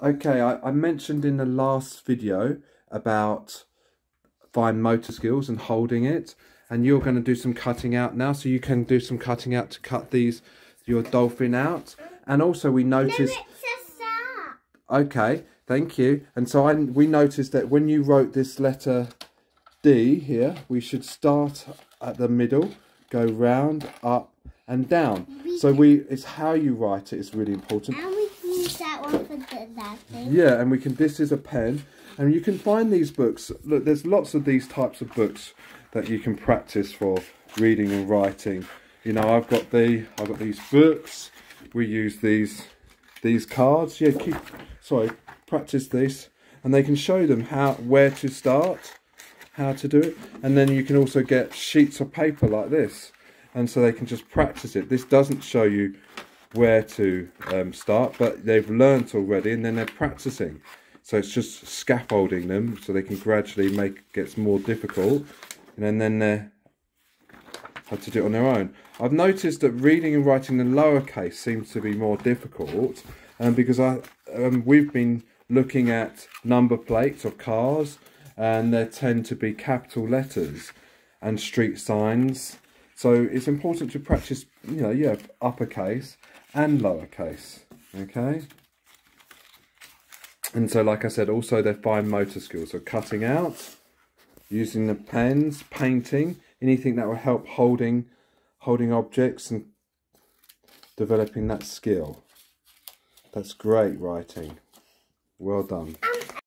Okay, I, I mentioned in the last video about fine motor skills and holding it. And you're going to do some cutting out now. So you can do some cutting out to cut these, your dolphin out. And also we noticed... No, Okay, thank you. And so I, we noticed that when you wrote this letter D here, we should start at the middle, go round, up and down. So we, it's how you write it is really important. That one for the, that thing. Yeah, and we can, this is a pen. And you can find these books, look, there's lots of these types of books that you can practice for reading and writing. You know, I've got the, I've got these books. We use these, these cards. Yeah, keep, sorry, practice this. And they can show them how, where to start, how to do it. And then you can also get sheets of paper like this. And so they can just practice it. This doesn't show you where to um, start, but they've learnt already and then they're practicing. So it's just scaffolding them so they can gradually make it gets more difficult and then, they're have to do it on their own. I've noticed that reading and writing in lowercase seems to be more difficult um, because I um, we've been looking at number plates of cars and there tend to be capital letters and street signs. So it's important to practice, you know, yeah, uppercase and lowercase, okay? And so, like I said, also their fine motor skills. So cutting out, using the pens, painting, anything that will help holding, holding objects and developing that skill. That's great writing. Well done.